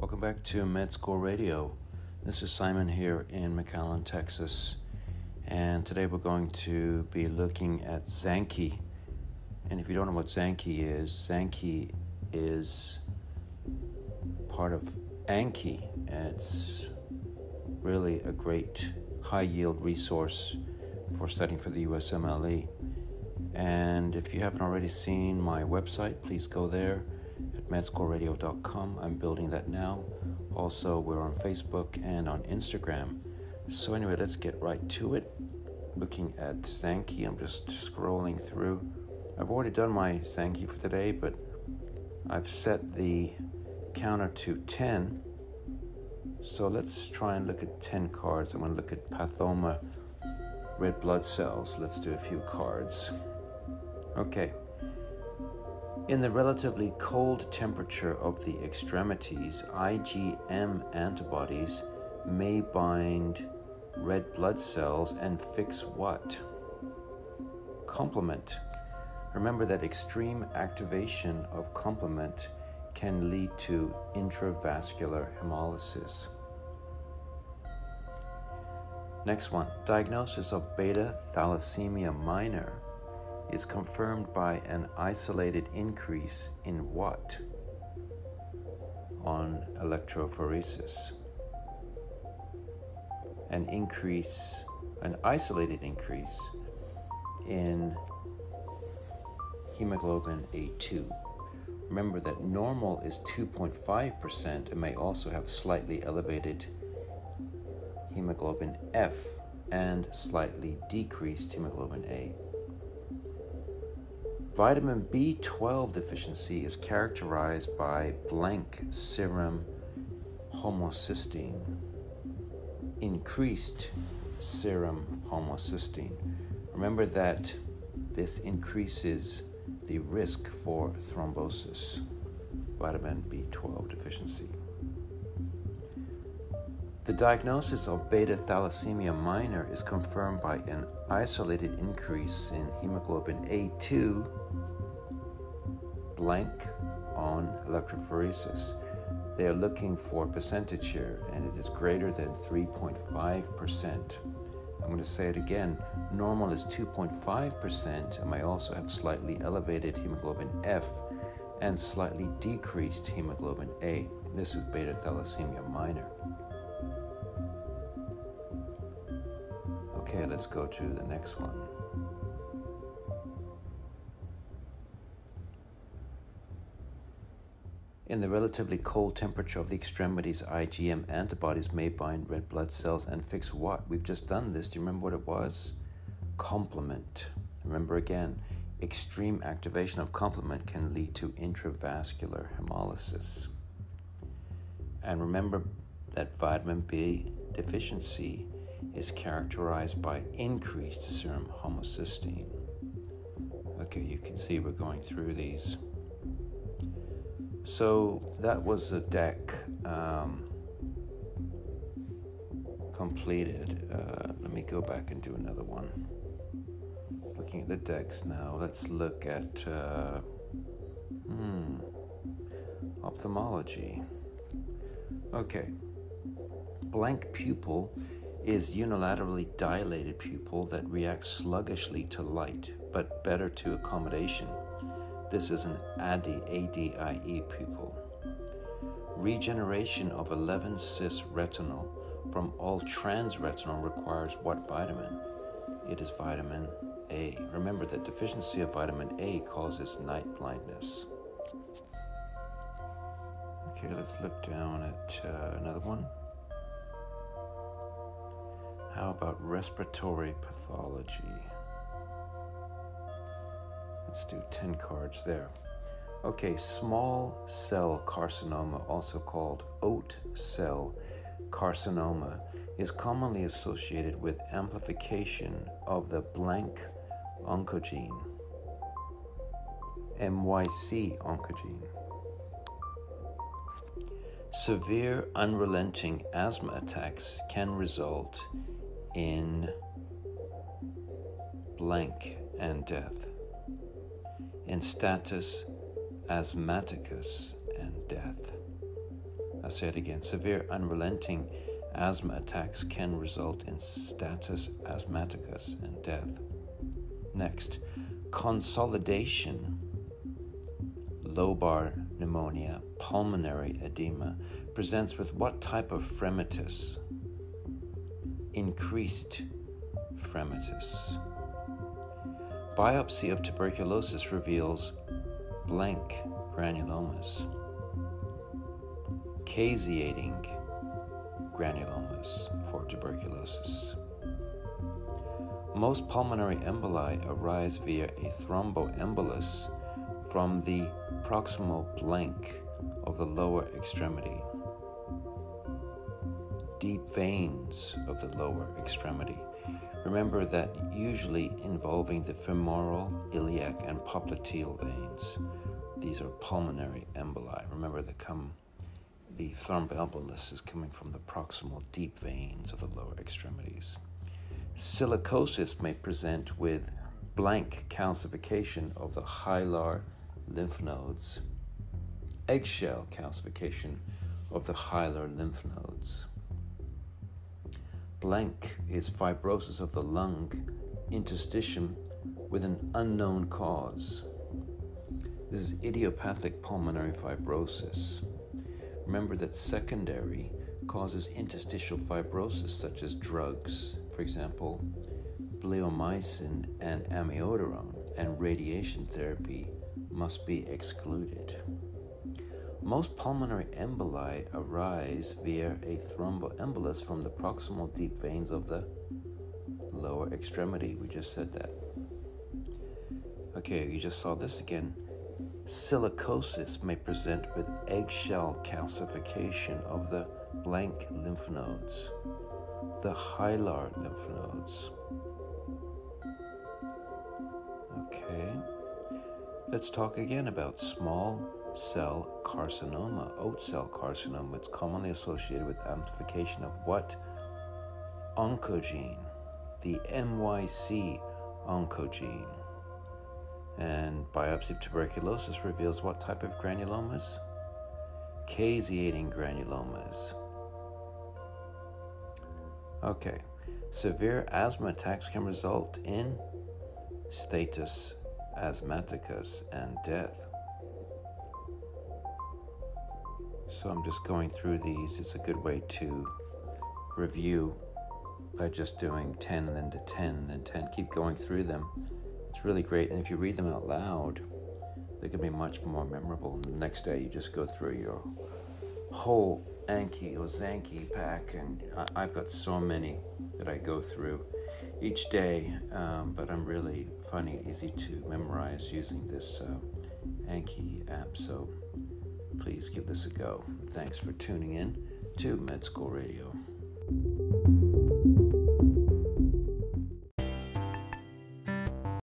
Welcome back to Med School Radio. This is Simon here in McAllen, Texas. And today we're going to be looking at Zanki. And if you don't know what Zanki is, Zanki is part of Anki. It's really a great high yield resource for studying for the USMLE. And if you haven't already seen my website, please go there at medschoolradio.com. I'm building that now. Also, we're on Facebook and on Instagram. So, anyway, let's get right to it. Looking at Zanki, I'm just scrolling through. I've already done my Zanki for today, but I've set the counter to 10. So let's try and look at 10 cards. I'm going to look at Pathoma red blood cells. Let's do a few cards. Okay. In the relatively cold temperature of the extremities, IgM antibodies may bind red blood cells and fix what? Complement. Remember that extreme activation of complement can lead to intravascular hemolysis. Next one diagnosis of beta thalassemia minor is confirmed by an isolated increase in what on electrophoresis? An increase, an isolated increase in hemoglobin A2. Remember that normal is 2.5% and may also have slightly elevated hemoglobin F and slightly decreased hemoglobin A. Vitamin B12 deficiency is characterized by blank serum homocysteine, increased serum homocysteine. Remember that this increases the risk for thrombosis, vitamin B12 deficiency. The diagnosis of beta thalassemia minor is confirmed by an isolated increase in hemoglobin A2 blank on electrophoresis. They are looking for percentage here, and it is greater than 3.5%. I'm going to say it again. Normal is 2.5%, and may also have slightly elevated hemoglobin F and slightly decreased hemoglobin A. This is beta thalassemia minor. Okay, let's go to the next one. In the relatively cold temperature of the extremities, IgM antibodies may bind red blood cells and fix what? We've just done this. Do you remember what it was? Complement. Remember again, extreme activation of complement can lead to intravascular hemolysis. And remember that vitamin B deficiency is characterized by increased serum homocysteine. Okay, you can see we're going through these. So that was a deck um, completed. Uh, let me go back and do another one. Looking at the decks now, let's look at uh, hmm, ophthalmology. Okay, blank pupil is unilaterally dilated pupil that reacts sluggishly to light, but better to accommodation. This is an ADI, ADIE pupil. Regeneration of 11 cis retinal from all trans retinal requires what vitamin? It is vitamin A. Remember that deficiency of vitamin A causes night blindness. Okay, let's look down at uh, another one. How about respiratory pathology? Let's do 10 cards there. Okay, small cell carcinoma, also called oat cell carcinoma, is commonly associated with amplification of the blank oncogene, MYC oncogene. Severe unrelenting asthma attacks can result in blank and death, in status asthmaticus and death. I say it again. Severe unrelenting asthma attacks can result in status asthmaticus and death. Next, consolidation, lobar pneumonia, pulmonary edema, presents with what type of fremitus? Increased fremitus. Biopsy of tuberculosis reveals blank granulomas, caseating granulomas for tuberculosis. Most pulmonary emboli arise via a thromboembolus from the proximal blank of the lower extremity, deep veins of the lower extremity. Remember that usually involving the femoral, iliac, and popliteal veins. These are pulmonary emboli. Remember that come the thromboembolus is coming from the proximal deep veins of the lower extremities. Silicosis may present with blank calcification of the hilar lymph nodes, eggshell calcification of the hilar lymph nodes. Blank is fibrosis of the lung interstitium with an unknown cause. This is idiopathic pulmonary fibrosis. Remember that secondary causes interstitial fibrosis, such as drugs, for example, bleomycin and amiodarone, and radiation therapy must be excluded. Most pulmonary emboli arise via a thromboembolus from the proximal deep veins of the lower extremity. We just said that. Okay, you just saw this again. Silicosis may present with eggshell calcification of the blank lymph nodes, the hilar lymph nodes. Okay, let's talk again about small cell carcinoma, oat cell carcinoma. It's commonly associated with amplification of what? Oncogene, the MYC oncogene. And biopsy of tuberculosis reveals what type of granulomas? Caseating granulomas. Okay, severe asthma attacks can result in status asthmaticus and death. So I'm just going through these. It's a good way to review by just doing 10 and then to 10 and then 10. Keep going through them. It's really great. And if you read them out loud, they can be much more memorable. And the next day, you just go through your whole Anki or Zanki pack. And I've got so many that I go through each day, um, but I'm really finding it easy to memorize using this uh, Anki app. So please give this a go. Thanks for tuning in to Med School Radio.